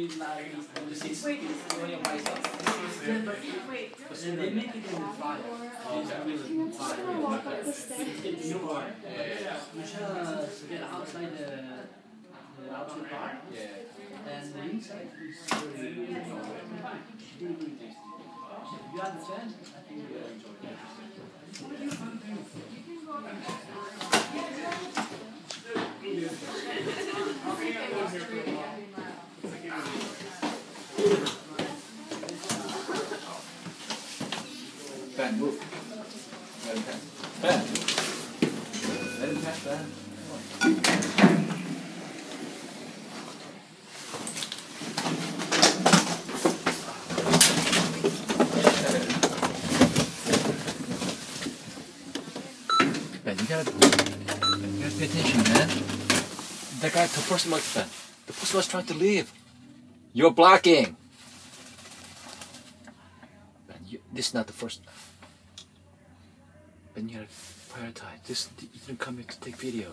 Wait. You just get outside the, outside bar, and the inside is really, tasty. You understand? I think you enjoy it. Ben move. Let him pass. Ben. Let him pass, Ben. Ben, you gotta, you gotta pay attention, man. That guy, the person was, Ben. The person was trying to leave. You're blocking. Ben, you, this is not the first. Ben, you gotta prioritize. This, you didn't come here to take video.